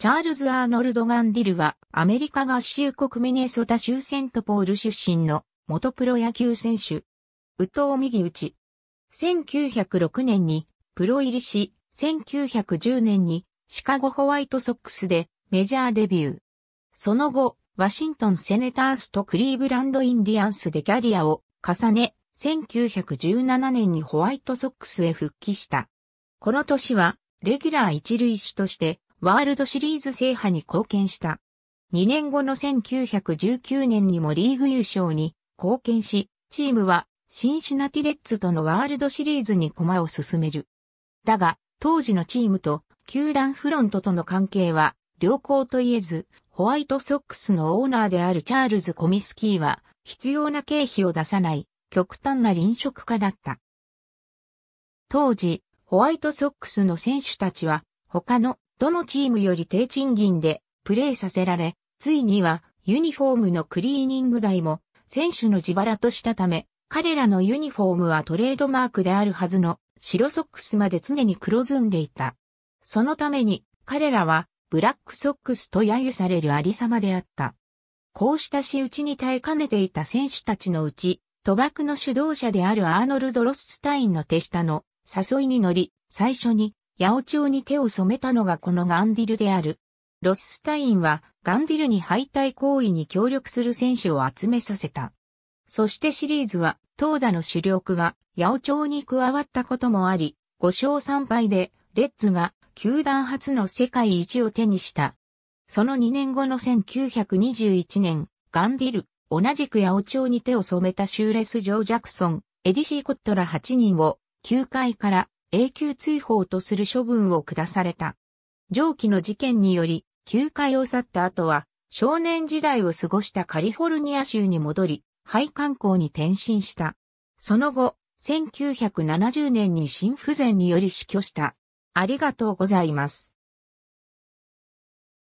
チャールズ・アーノルド・ガンディルはアメリカ合衆国ミネソタ州セントポール出身の元プロ野球選手。宇藤右打ち。1906年にプロ入りし、1910年にシカゴホワイトソックスでメジャーデビュー。その後、ワシントンセネタースとクリーブランドインディアンスでキャリアを重ね、1917年にホワイトソックスへ復帰した。この年は、レギュラー一塁手としてワールドシリーズ制覇に貢献した。2年後の1919年にもリーグ優勝に貢献し、チームはシンシナティレッツとのワールドシリーズに駒を進める。だが、当時のチームと球団フロントとの関係は良好と言えず、ホワイトソックスのオーナーであるチャールズ・コミスキーは必要な経費を出さない極端な臨職家だった。当時、ホワイトソックスの選手たちは他のどのチームより低賃金でプレーさせられ、ついにはユニフォームのクリーニング代も選手の自腹としたため、彼らのユニフォームはトレードマークであるはずの白ソックスまで常に黒ずんでいた。そのために彼らはブラックソックスと揶揄されるありさまであった。こうした仕打ちに耐えかねていた選手たちのうち、賭博の主導者であるアーノルド・ロススタインの手下の誘いに乗り、最初に八百長に手を染めたのがこのガンディルである。ロススタインはガンディルに敗退行為に協力する選手を集めさせた。そしてシリーズは投打の主力が八百長に加わったこともあり、5勝3敗でレッズが球団初の世界一を手にした。その2年後の1921年、ガンディル、同じく八百長に手を染めたシューレス・ジョー・ジャクソン、エディシー・コットら8人を、球界から永久追放とする処分を下された。上記の事件により、休会を去った後は、少年時代を過ごしたカリフォルニア州に戻り、廃観光に転身した。その後、1970年に心不全により死去した。ありがとうございます。